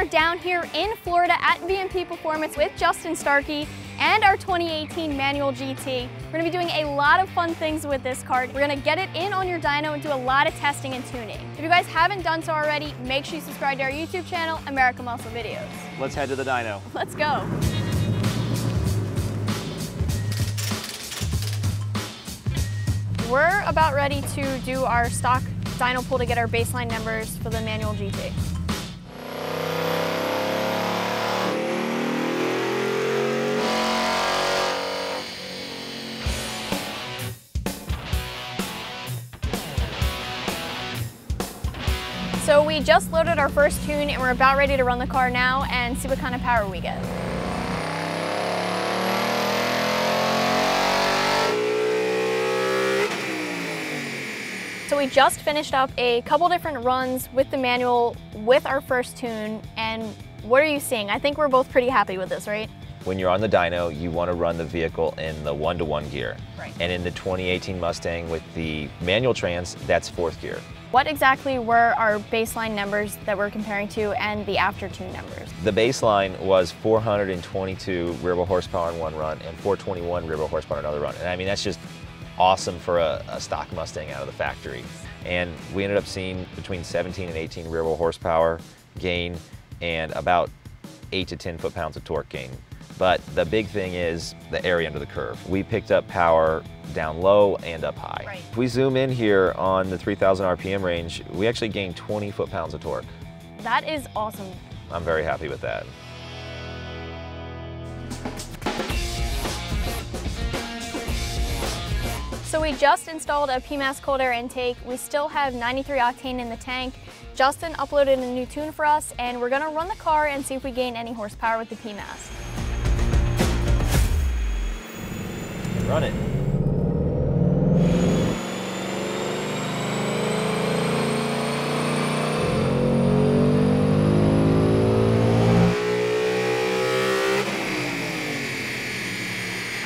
are down here in Florida at VMP Performance with Justin Starkey and our 2018 manual GT. We're gonna be doing a lot of fun things with this car. We're gonna get it in on your dyno and do a lot of testing and tuning. If you guys haven't done so already, make sure you subscribe to our YouTube channel, AmericanMuscle Videos. Let's head to the dyno. Let's go. We're about ready to do our stock dyno pull to get our baseline numbers for the manual GT. So we just loaded our first tune and we're about ready to run the car now and see what kind of power we get. So we just finished up a couple different runs with the manual with our first tune and what are you seeing? I think we're both pretty happy with this, right? When you're on the dyno, you want to run the vehicle in the one-to-one -one gear. Right. And in the 2018 Mustang with the manual trans, that's fourth gear. What exactly were our baseline numbers that we're comparing to and the after tune numbers? The baseline was 422 rear wheel horsepower in one run and 421 rear wheel horsepower in another run. And I mean, that's just awesome for a, a, stock Mustang out of the factory. And we ended up seeing between 17 and 18 rear wheel horsepower gain and about 8 to 10 foot-pounds of torque gain. But the big thing is the area under the curve. We picked up power down low and up high. Right. If we zoom in here on the 3000 RPM range, we actually gained 20 foot-pounds of torque. That is awesome. I'm very happy with that. So we just installed a PMAS cold air intake. We still have 93 octane in the tank. Justin uploaded a new tune for us and we're gonna run the car and see if we gain any horsepower with the PMAS. Run it.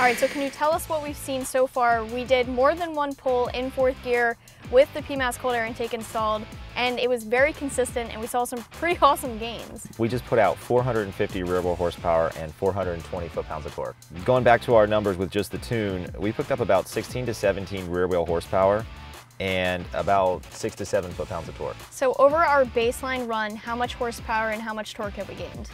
All right, so can you tell us what we've seen so far? We did more than one pull in fourth gear with the PMAS cold air intake installed, and it was very consistent, and we saw some pretty awesome gains. We just put out 450 rear wheel horsepower and 420 foot-pounds of torque. Going back to our numbers with just the tune, we picked up about 16 to 17 rear wheel horsepower and about six to seven foot-pounds of torque. So over our baseline run, how much horsepower and how much torque have we gained?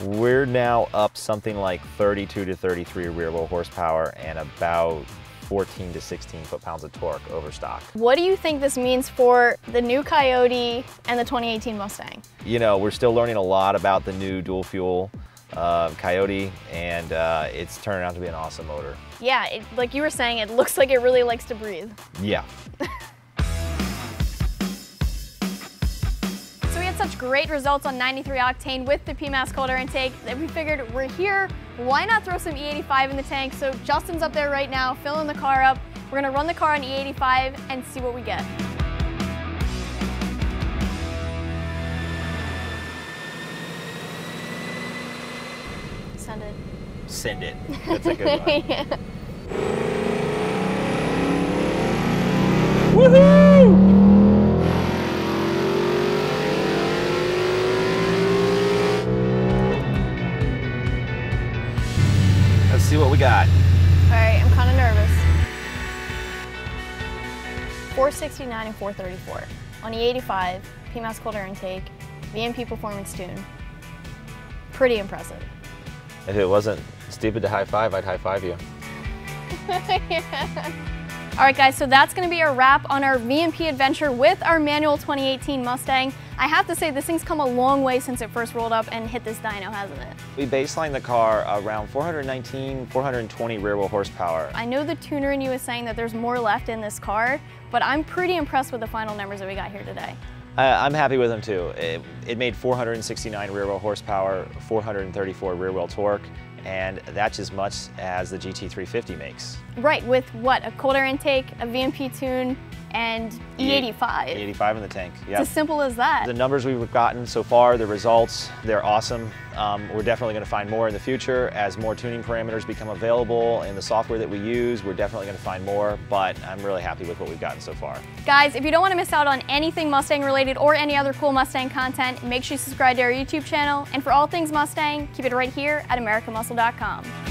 We're now up something like 32 to 33 rear wheel horsepower and about 14 to 16 foot-pounds of torque over stock. What do you think this means for the new Coyote and the 2018 Mustang? You know, we're still learning a lot about the new dual fuel uh, Coyote and uh, it's turning out to be an awesome motor. Yeah, it, like you were saying, it looks like it really likes to breathe. Yeah. such great results on 93 octane with the PMAS cold air intake that we figured we're here, why not throw some E85 in the tank? So Justin's up there right now, filling the car up. We're gonna run the car on E85 and see what we get. Send it. Send it. That's a good one. yeah. See what we got. All right, I'm kind of nervous. 469 and 434 on E85, PMAS cold air intake, VMP performance tune. Pretty impressive. If it wasn't stupid to high five, I'd high five you. yeah. All right guys, so that's gonna be a wrap on our VMP adventure with our manual 2018 Mustang. I have to say this thing's come a long way since it first rolled up and hit this dyno, hasn't it? We baseline the car around 419, 420 rear wheel horsepower. I know the tuner in you is saying that there's more left in this car, but I'm pretty impressed with the final numbers that we got here today. I'm happy with them too. It, it made 469 rear wheel horsepower, 434 rear wheel torque, and that's as much as the GT350 makes. Right, with what, a cold air intake, a VMP tune, and E85. E85 in the tank. Yeah. It's as simple as that. The numbers we've gotten so far, the results, they're awesome. Um, we're definitely going to find more in the future as more tuning parameters become available in the software that we use. We're definitely going to find more, but I'm really happy with what we've gotten so far. Guys, if you don't want to miss out on anything Mustang related or any other cool Mustang content, make sure you subscribe to our YouTube channel. And for all things Mustang, keep it right here at AmericanMuscle.com.